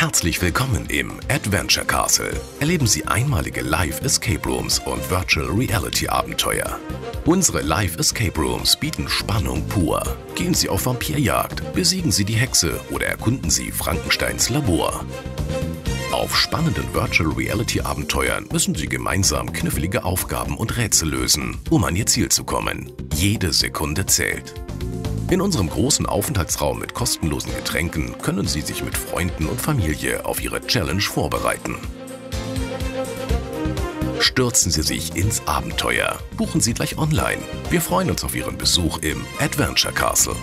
Herzlich willkommen im Adventure Castle. Erleben Sie einmalige Live Escape Rooms und Virtual Reality Abenteuer. Unsere Live Escape Rooms bieten Spannung pur. Gehen Sie auf Vampirjagd, besiegen Sie die Hexe oder erkunden Sie Frankensteins Labor. Auf spannenden Virtual Reality Abenteuern müssen Sie gemeinsam knifflige Aufgaben und Rätsel lösen, um an Ihr Ziel zu kommen. Jede Sekunde zählt. In unserem großen Aufenthaltsraum mit kostenlosen Getränken können Sie sich mit Freunden und Familie auf Ihre Challenge vorbereiten. Stürzen Sie sich ins Abenteuer. Buchen Sie gleich online. Wir freuen uns auf Ihren Besuch im Adventure Castle.